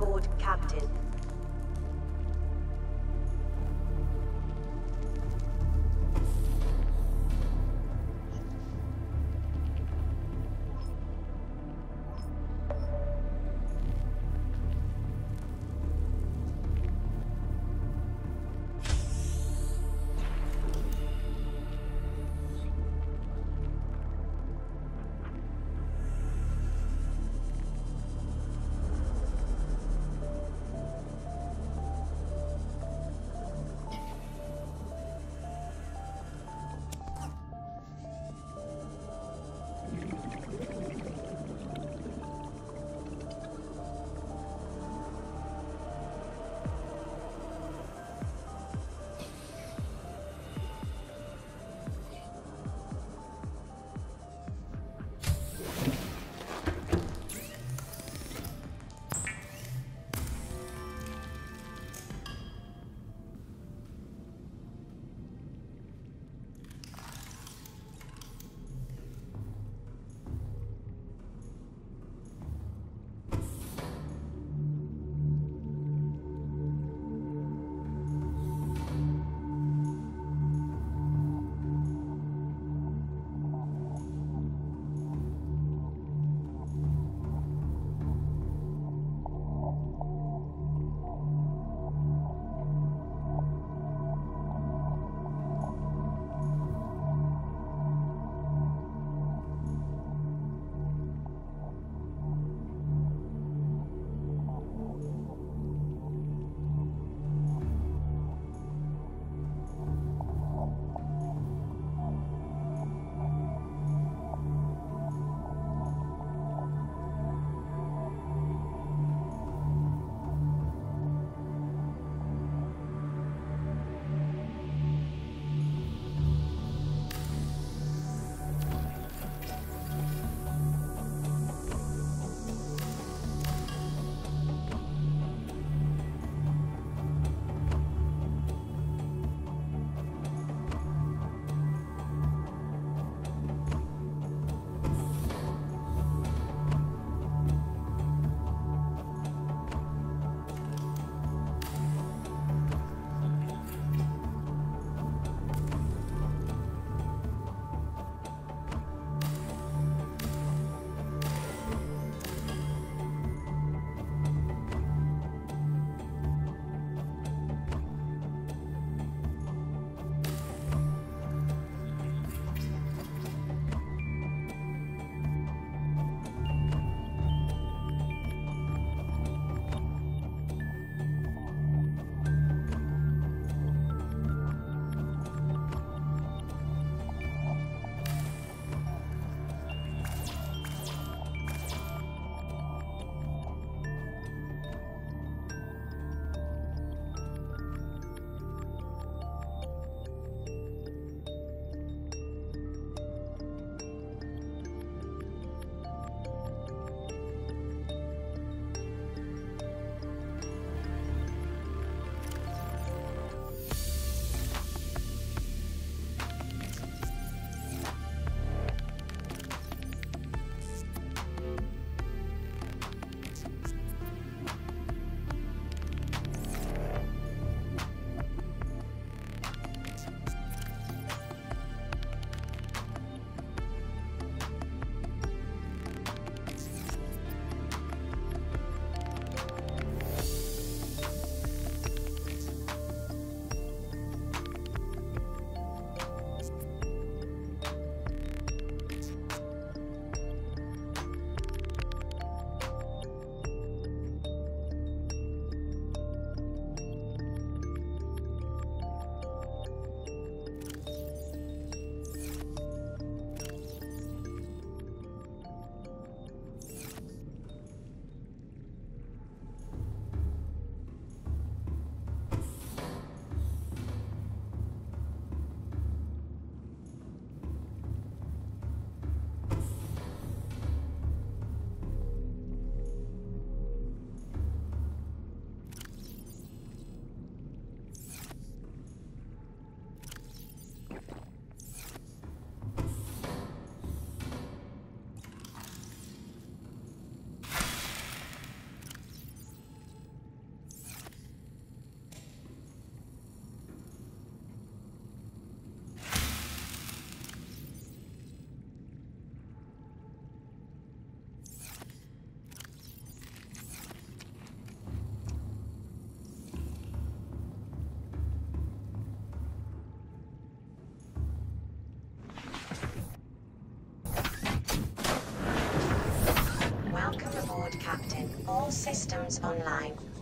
aboard, Captain. Systems online.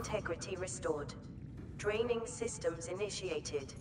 Integrity restored. Draining systems initiated.